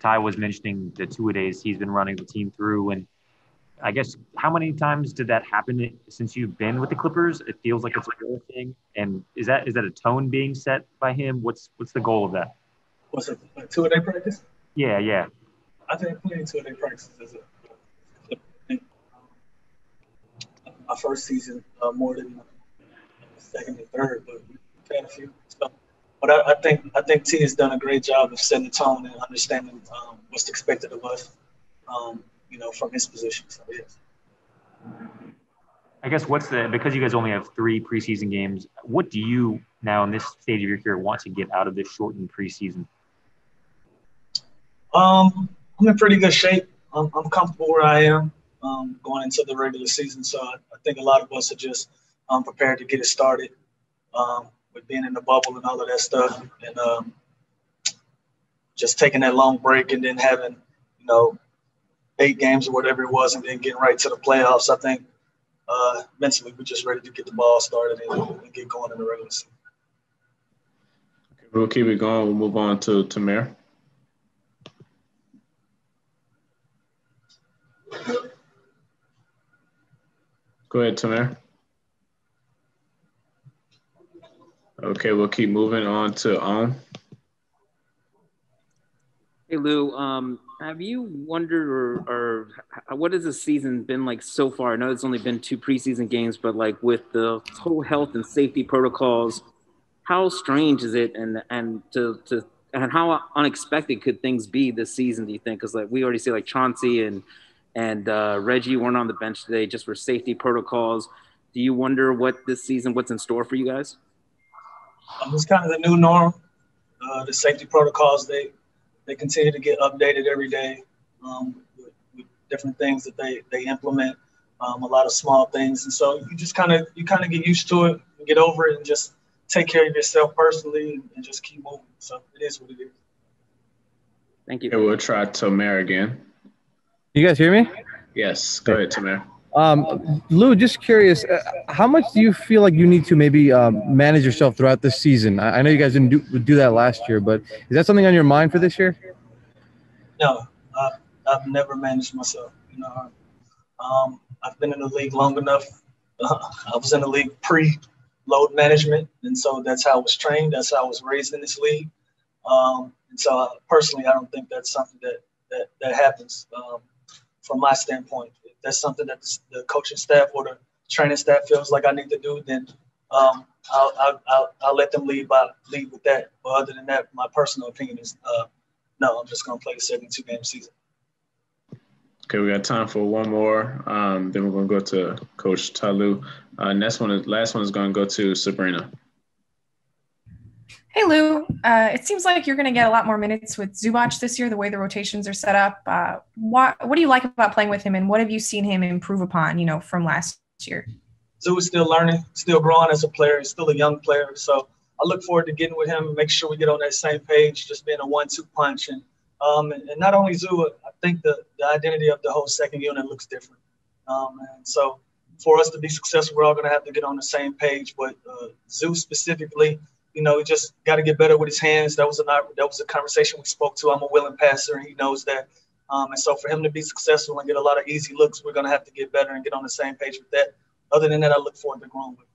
Ty was mentioning the two a days he's been running the team through, and I guess how many times did that happen since you've been with the Clippers? It feels like it's a real thing. And is that is that a tone being set by him? What's what's the goal of that? What's it? Like two a day practice? Yeah, yeah. I think playing two a day practice is a, a, my first season uh, more than second and third, but we've had a few. So, but I, I, think I think T has done a great job of setting the tone and understanding um, what's expected of us. Um, you know, from his position. So yes. I guess what's the because you guys only have three preseason games. What do you now in this stage of your career want to get out of this shortened preseason? Um, I'm in pretty good shape. I'm, I'm comfortable where I am um, going into the regular season. So I, I, think a lot of us are just um, prepared to get it started um, with being in the bubble and all of that stuff, and um, just taking that long break and then having you know eight games or whatever it was, and then getting right to the playoffs. I think uh, mentally we're just ready to get the ball started and, and get going in the regular season. We'll keep it going. We'll move on to Tamir. Go ahead, Tamir. Okay, we'll keep moving on to Om. Hey Lou, um, have you wondered or, or what has the season been like so far? I know it's only been two preseason games, but like with the whole health and safety protocols, how strange is it and and to to and how unexpected could things be this season? Do you think? Because like we already see like Chauncey and and uh, Reggie weren't on the bench today just for safety protocols. Do you wonder what this season, what's in store for you guys? Um, it's kind of the new norm. Uh, the safety protocols they they continue to get updated every day um, with, with, different things that they they implement. Um, a lot of small things, and so you just kind of you kind of get used to it, and get over it, and just take care of yourself personally, and, and just keep moving. So it is what it is. Thank you. Okay, we'll try Tomer again. You guys hear me? Yes. Go ahead, Tomer. Um, Lou, just curious, uh, how much do you feel like you need to maybe um, manage yourself throughout the season? I, I, know you guys didn't do, do that last year, but is that something on your mind for this year? No, I've, I've never managed myself. You know, um, I've been in the league long enough. Uh, I was in the league pre-load management, and so that's how I was trained. That's how I was raised in this league. Um, and so, uh, personally, I don't think that's something that that, that happens um, from my standpoint that's something that the coaching staff or the training staff feels like I need to do, then um, I'll, I'll, I'll, I'll, let them lead by lead with that. But other than that, my personal opinion is uh, no. I'm just going to play the 72 game season. Okay, we got time for one more. Um, then we're going to go to Coach Ty Lue. Uh, next one, is, last one is going to go to Sabrina. Hey Lou, uh, it seems like you're going to get a lot more minutes with Zubac this year. The way the rotations are set up, uh, what what do you like about playing with him, and what have you seen him improve upon? You know, from last year. Is still learning, still growing as a player. He's still a young player, so I look forward to getting with him, make sure we get on that same page, just being a one-two punch. And um, and, and, not only Zoo, I think the the identity of the whole second unit looks different. Um, and so for us to be successful, we're all going to have to get on the same page. But uh, Zoo specifically you know, he just got to get better with his hands. That was a that was a conversation we spoke to. I'm a willing passer, and he knows that. Um, and so for him to be successful and get a lot of easy looks, we're going to have to get better and get on the same page with that. Other than that, I look forward to growing with.